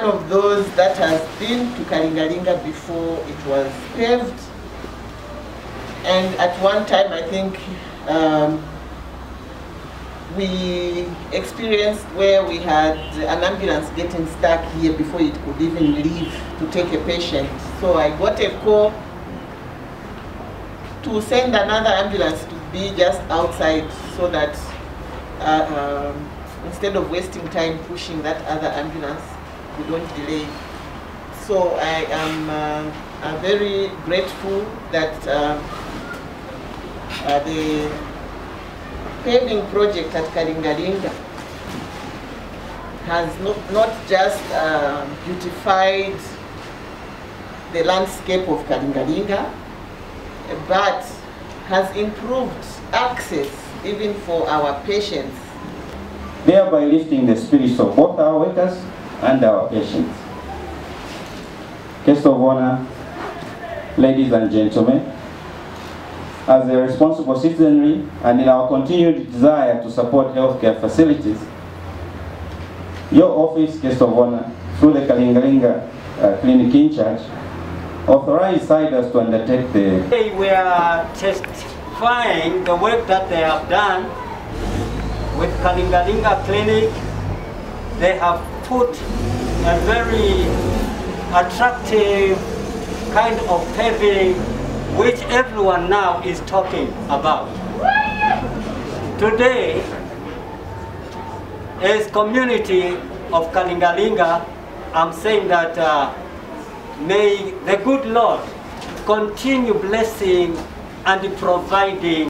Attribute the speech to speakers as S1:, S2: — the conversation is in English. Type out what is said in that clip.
S1: Of those that has been to Kalingalinga before it was paved. And at one time, I think um, we experienced where we had an ambulance getting stuck here before it could even leave to take a patient. So I got a call to send another ambulance to be just outside so that uh, um, instead of wasting time pushing that other ambulance, we don't delay. So I am uh, very grateful that um, uh, the paving project at Kalingalinga has not, not just uh, beautified the landscape of Kalingalinga, but has improved access even for our patients.
S2: thereby lifting the spirits of both our workers and our patients. Guest of honor, ladies and gentlemen, as a responsible citizenry and in our continued desire to support healthcare facilities, your office, guest of honor, through the Kalingalinga uh, Clinic in charge, authorized CIDRZ to undertake the
S3: Today we are testifying the work that they have done with Kalingalinga Clinic. They have put a very attractive kind of paving which everyone now is talking about. Today, as community of Kalingalinga, I'm saying that uh, may the good Lord continue blessing and providing